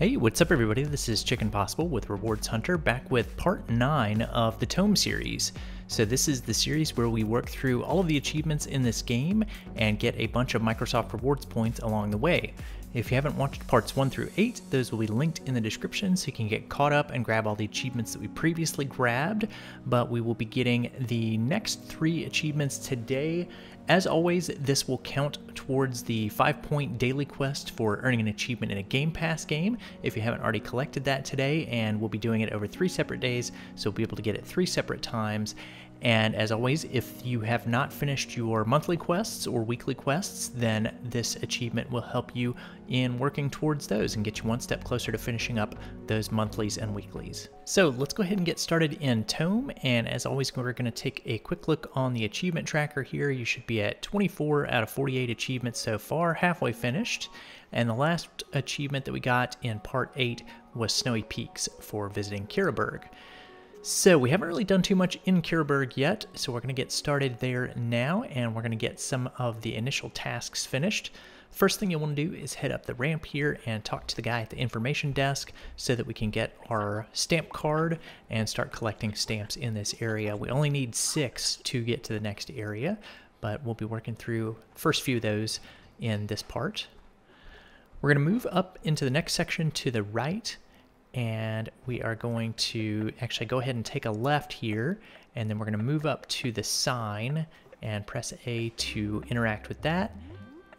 Hey, what's up everybody? This is Chicken Possible with Rewards Hunter back with part 9 of the TOEM series. So this is the series where we work through all of the achievements in this game and get a bunch of Microsoft Rewards points along the way. If you haven't watched parts 1 through 8, those will be linked in the description so you can get caught up and grab all the achievements that we previously grabbed, but we will be getting the next three achievements today. As always, this will count towards the 5 point daily quest for earning an achievement in a Game Pass game if you haven't already collected that today, and we'll be doing it over three separate days, so we'll be able to get it three separate times. And as always, if you have not finished your monthly quests or weekly quests, then this achievement will help you in working towards those and get you one step closer to finishing up those monthlies and weeklies. So let's go ahead and get started in TOEM. And as always, we're going to take a quick look on the achievement tracker here. You should be at 24 out of 48 achievements so far, halfway finished. And the last achievement that we got in part 8 was Snowy Peaks for visiting Kiiruberg. So we haven't really done too much in Kiiruberg yet, so we're going to get started there now, and we're going to get some of the initial tasks finished. First thing you'll want to do is head up the ramp here and talk to the guy at the information desk so that we can get our stamp card and start collecting stamps in this area. We only need six to get to the next area, but we'll be working through first few of those in this part. We're going to move up into the next section to the right and we are going to actually go ahead and take a left here and then we're going to move up to the sign and press A to interact with that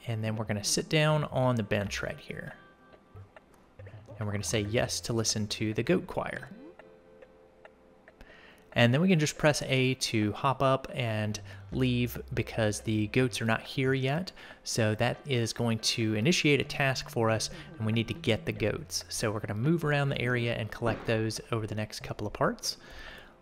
and then we're going to sit down on the bench right here. And we're going to say yes to listen to the goat choir and then we can just press A to hop up and leave because the goats are not here yet. So that is going to initiate a task for us and we need to get the goats. So we're going to move around the area and collect those over the next couple of parts.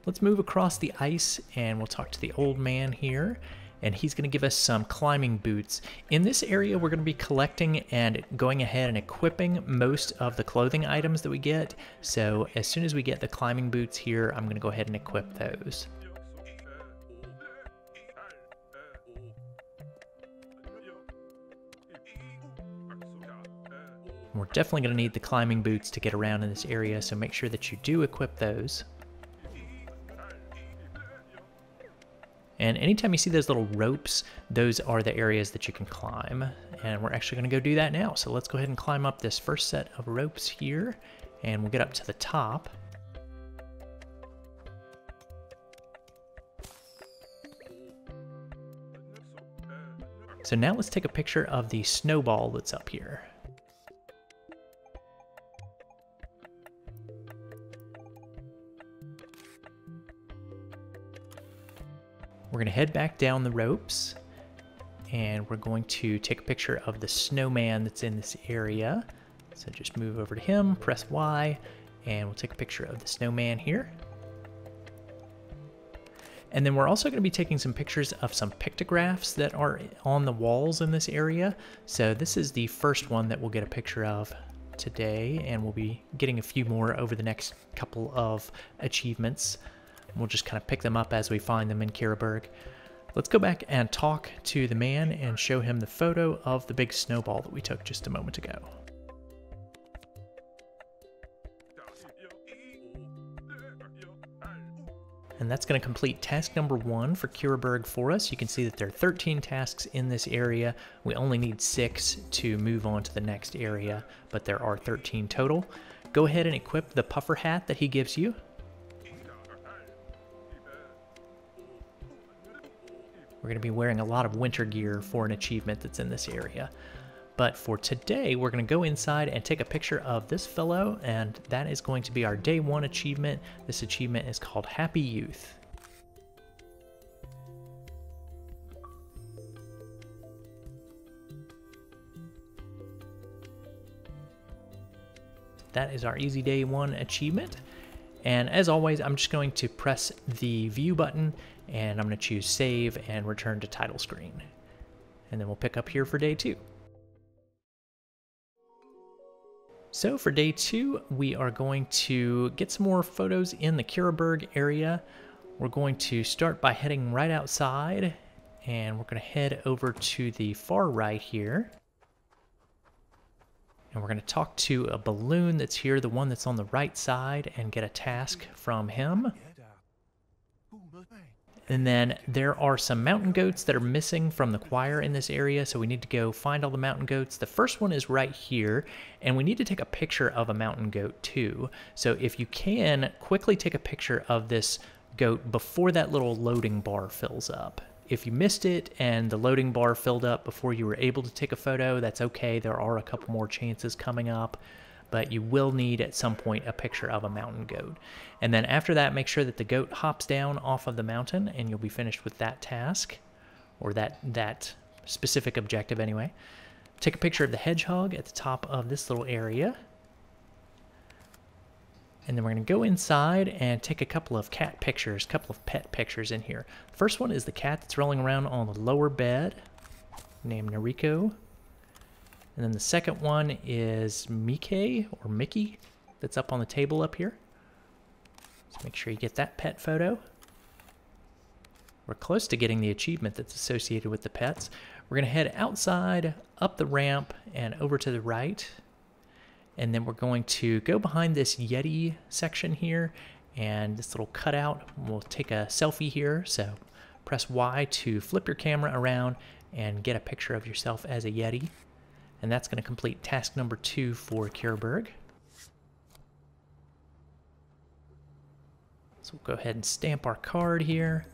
Let's move across the ice and we'll talk to the old man here and he's going to give us some climbing boots. In this area, we're going to be collecting and going ahead and equipping most of the clothing items that we get. So as soon as we get the climbing boots here, I'm going to go ahead and equip those. We're definitely going to need the climbing boots to get around in this area, so make sure that you do equip those. And anytime you see those little ropes, those are the areas that you can climb. And we're actually going to go do that now. So let's go ahead and climb up this first set of ropes here. And we'll get up to the top. So now let's take a picture of the snowball that's up here. We're to head back down the ropes and we're going to take a picture of the snowman that's in this area. So just move over to him, press Y, and we'll take a picture of the snowman here. And then we're also going to be taking some pictures of some pictographs that are on the walls in this area. So this is the first one that we'll get a picture of today, and we'll be getting a few more over the next couple of achievements. We'll just kind of pick them up as we find them in Kiiruberg. Let's go back and talk to the man and show him the photo of the big snowball that we took just a moment ago. And that's going to complete task number one for Kiiruberg for us. You can see that there are 13 tasks in this area. We only need six to move on to the next area, but there are 13 total. Go ahead and equip the puffer hat that he gives you. We're going to be wearing a lot of winter gear for an achievement that's in this area. But for today, we're going to go inside and take a picture of this fellow, and that is going to be our day one achievement. This achievement is called Happy Youth. That is our easy day one achievement. And as always, I'm just going to press the view button and I'm going to choose save and return to title screen. And then we'll pick up here for day two. So for day two, we are going to get some more photos in the Kiiruberg area. We're going to start by heading right outside and we're going to head over to the far right here. And we're going to talk to a balloon that's here, the one that's on the right side, and get a task from him. And then there are some mountain goats that are missing from the choir in this area, so we need to go find all the mountain goats. The first one is right here, and we need to take a picture of a mountain goat too. So if you can, quickly take a picture of this goat before that little loading bar fills up. If you missed it and the loading bar filled up before you were able to take a photo, that's okay. There are a couple more chances coming up but you will need at some point a picture of a mountain goat. And then after that, make sure that the goat hops down off of the mountain and you'll be finished with that task or that, that specific objective anyway. Take a picture of the hedgehog at the top of this little area. And then we're going to go inside and take a couple of cat pictures, a couple of pet pictures in here. First one is the cat that's rolling around on the lower bed, named Nariko. And then the second one is Mike or Mickey that's up on the table up here. So make sure you get that pet photo. We're close to getting the achievement that's associated with the pets. We're going to head outside, up the ramp, and over to the right. And then we're going to go behind this Yeti section here and this little cutout. We'll take a selfie here. So press Y to flip your camera around and get a picture of yourself as a Yeti. And that's going to complete task number two for Kiiruberg. So we'll go ahead and stamp our card here.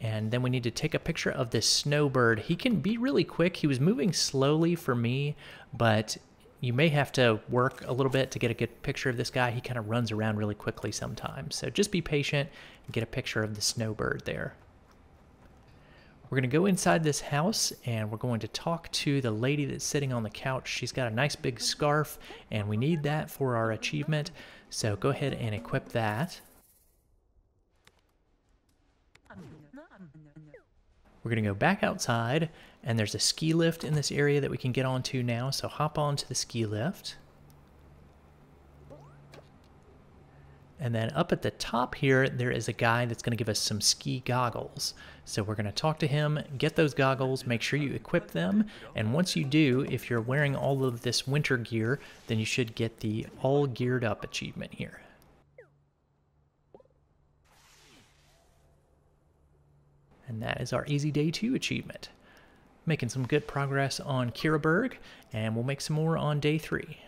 And then we need to take a picture of this snowbird. He can be really quick. He was moving slowly for me, but you may have to work a little bit to get a good picture of this guy. He kind of runs around really quickly sometimes. So just be patient and get a picture of the snowbird there. We're going to go inside this house and we're going to talk to the lady that's sitting on the couch. She's got a nice big scarf and we need that for our achievement. So go ahead and equip that. We're going to go back outside and there's a ski lift in this area that we can get onto now. So hop onto the ski lift. And then up at the top here, there is a guy that's going to give us some ski goggles. So we're going to talk to him, get those goggles, make sure you equip them. And once you do, if you're wearing all of this winter gear, then you should get the all geared up achievement here. And that is our easy day two achievement. Making some good progress on Kiiruberg, and we'll make some more on day three.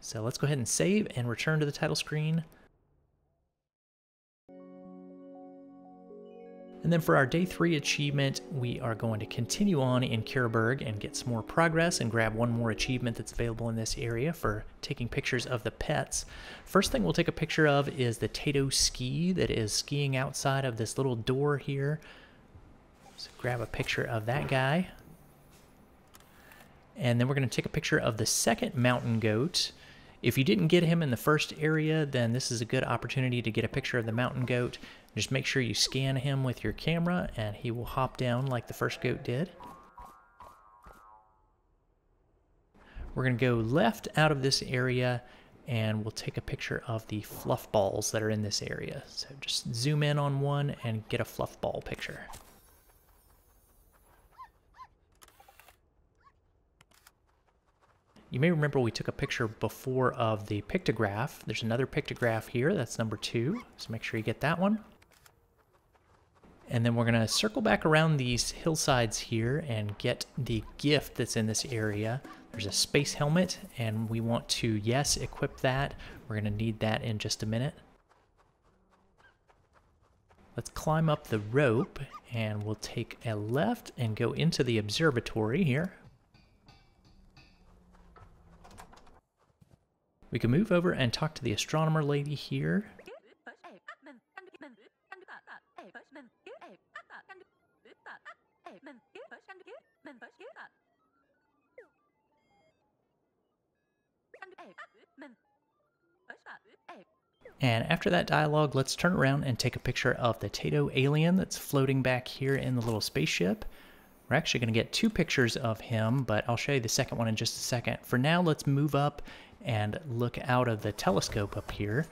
So let's go ahead and save and return to the title screen. And then for our day three achievement, we are going to continue on in Kiiruberg and get some more progress and grab one more achievement that's available in this area for taking pictures of the pets. First thing we'll take a picture of is the Tato ski that is skiing outside of this little door here. So grab a picture of that guy. And then we're going to take a picture of the second mountain goat. If you didn't get him in the first area, then this is a good opportunity to get a picture of the mountain goat. Just make sure you scan him with your camera and he will hop down like the first goat did. We're going to go left out of this area and we'll take a picture of the fluff balls that are in this area. So just zoom in on one and get a fluff ball picture. You may remember we took a picture before of the pictograph. There's another pictograph here, that's number two, so make sure you get that one. And then we're going to circle back around these hillsides here and get the gift that's in this area. There's a space helmet, and we want to, yes, equip that. We're going to need that in just a minute. Let's climb up the rope, and we'll take a left and go into the observatory here. We can move over and talk to the astronomer lady here. And after that dialogue, let's turn around and take a picture of the Tato alien that's floating back here in the little spaceship. We're actually going to get two pictures of him, but I'll show you the second one in just a second. For now, let's move up and look out of the telescope up here.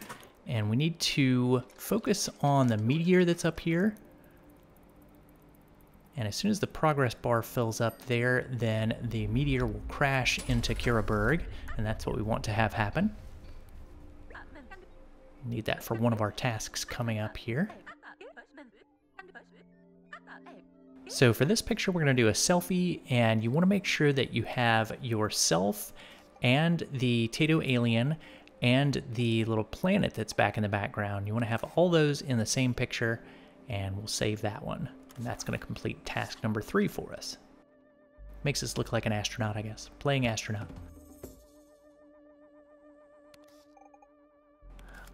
And we need to focus on the meteor that's up here And as soon as the progress bar fills up there, then the meteor will crash into Kiiruberg, and that's what we want to have happen. Need that for one of our tasks coming up here. So for this picture, we're going to do a selfie, and you want to make sure that you have yourself and the Tato alien and the little planet that's back in the background. You want to have all those in the same picture, and we'll save that one. And that's going to complete task number three for us. Makes us look like an astronaut, I guess. Playing astronaut.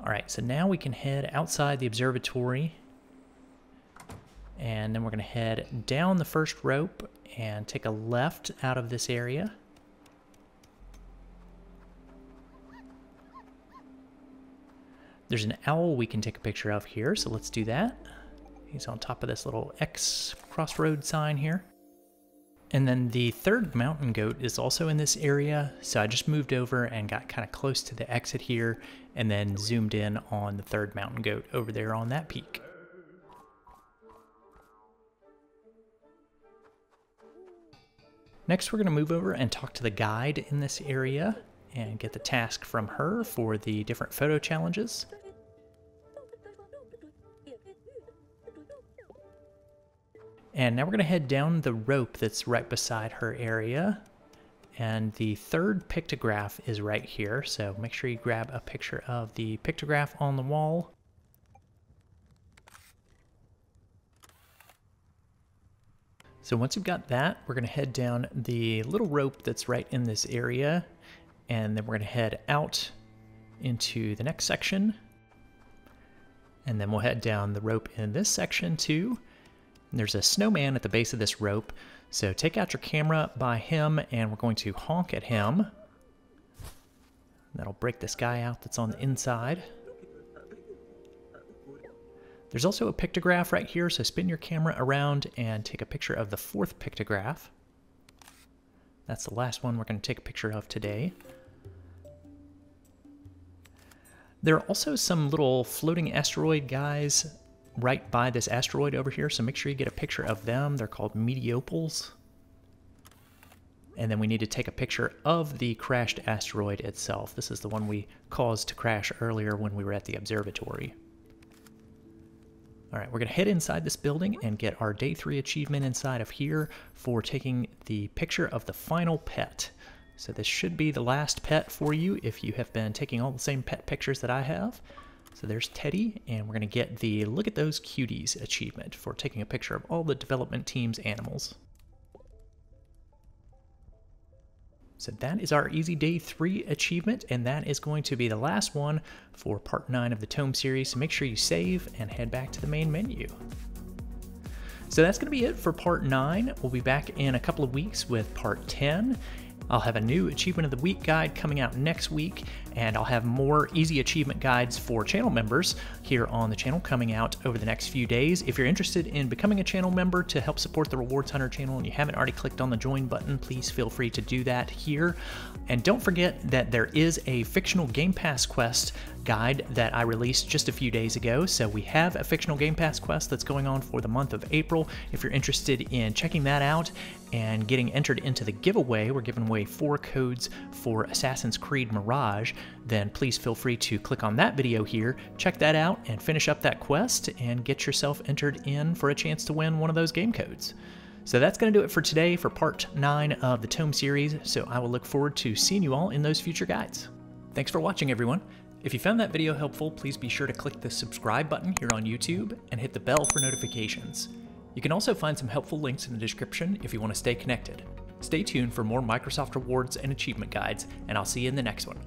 Alright, so now we can head outside the observatory. And then we're going to head down the first rope and take a left out of this area. There's an owl we can take a picture of here, so let's do that. He's on top of this little X crossroad sign here. And then the third mountain goat is also in this area, so I just moved over and got kind of close to the exit here, and then zoomed in on the third mountain goat over there on that peak. Next, we're going to move over and talk to the guide in this area and get the task from her for the different photo challenges. And now we're going to head down the rope that's right beside her area. And the third pictograph is right here, so make sure you grab a picture of the pictograph on the wall. So once you've got that, we're going to head down the little rope that's right in this area, and then we're going to head out into the next section. And then we'll head down the rope in this section too. There's a snowman at the base of this rope, so take out your camera by him and we're going to honk at him. That'll break this guy out that's on the inside. There's also a pictograph right here, so spin your camera around and take a picture of the fourth pictograph. That's the last one we're going to take a picture of today. There are also some little floating asteroid guys right by this asteroid over here, so make sure you get a picture of them. They're called Meteoples. And then we need to take a picture of the crashed asteroid itself. This is the one we caused to crash earlier when we were at the observatory. All right, we're going to head inside this building and get our day three achievement inside of here for taking the picture of the final pet. So this should be the last pet for you if you have been taking all the same pet pictures that I have. So there's Teddy, and we're going to get the Look at Those Cuties achievement for taking a picture of all the development team's animals. So that is our Easy Day 3 achievement, and that is going to be the last one for Part 9 of the TOEM series, so make sure you save and head back to the main menu. So that's going to be it for Part 9. We'll be back in a couple of weeks with Part 10, I'll have a new Achievement of the Week guide coming out next week, and I'll have more easy achievement guides for channel members here on the channel coming out over the next few days. If you're interested in becoming a channel member to help support the Rewards Hunter channel and you haven't already clicked on the join button, please feel free to do that here. And don't forget that there is a fictional Game Pass quest guide that I released just a few days ago. So we have a fictional Game Pass quest that's going on for the month of April. If you're interested in checking that out and getting entered into the giveaway, we're giving away four codes for Assassin's Creed Mirage, then please feel free to click on that video here, check that out, and finish up that quest and get yourself entered in for a chance to win one of those game codes. So that's going to do it for today for part 9 of the TOEM series, so I will look forward to seeing you all in those future guides. Thanks for watching everyone. If you found that video helpful, please be sure to click the subscribe button here on YouTube and hit the bell for notifications. You can also find some helpful links in the description if you want to stay connected. Stay tuned for more Microsoft rewards and achievement guides, and I'll see you in the next one.